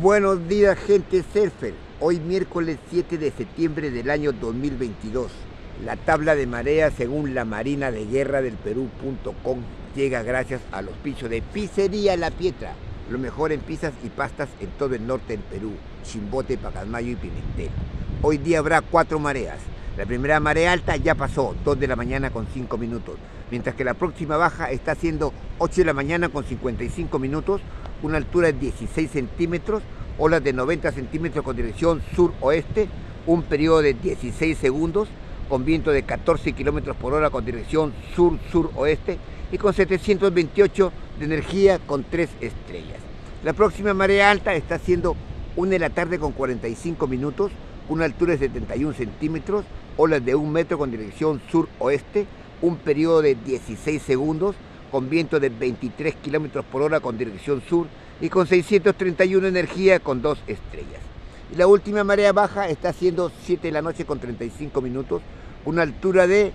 Buenos días gente surfer, hoy miércoles 7 de septiembre del año 2022. La tabla de marea según la Marina de Guerra del Perú.com llega gracias a los pichos de Pizzería La Pietra, lo mejor en pizzas y pastas en todo el norte del Perú, Chimbote, Pacasmayo y Pimentel. Hoy día habrá cuatro mareas. La primera marea alta ya pasó, 2 de la mañana con 5 minutos, mientras que la próxima baja está siendo 8 de la mañana con 55 minutos, una altura de 16 centímetros, olas de 90 centímetros con dirección sur-oeste, un periodo de 16 segundos, con viento de 14 kilómetros por hora con dirección sur-suroeste y con 728 de energía con 3 estrellas. La próxima marea alta está siendo 1 de la tarde con 45 minutos, una altura de 71 centímetros, olas de 1 metro con dirección sur-oeste, un periodo de 16 segundos, con viento de 23 kilómetros por hora con dirección sur y con 631 energía con 2 estrellas. Y la última marea baja está siendo 7 de la noche con 35 minutos, una altura de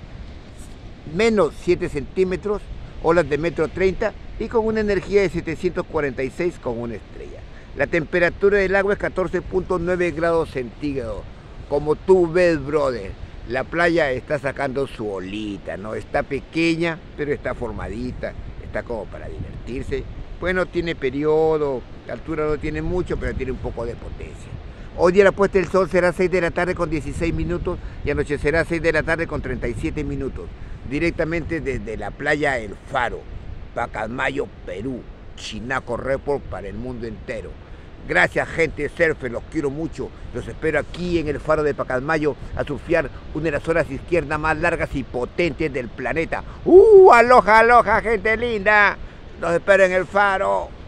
menos 7 centímetros, olas de metro 30 y con una energía de 746 con una estrella. La temperatura del agua es 14.9 grados centígrados. Como tú ves, brother, la playa está sacando su olita, ¿no? Está pequeña, pero está formadita, está como para divertirse. Bueno, tiene periodo, la altura no tiene mucho, pero tiene un poco de potencia. Hoy día la puesta del sol será 6 de la tarde con 16 minutos y anochecerá 6 de la tarde con 37 minutos. Directamente desde la playa El Faro, Pacasmayo, Perú. Chinaco Report para el mundo entero. Gracias gente surfer, los quiero mucho. Los espero aquí en el faro de Pacasmayo a surfear una de las horas izquierdas más largas y potentes del planeta. ¡Uh! ¡Aloja, aloja, gente linda! Los espero en el faro.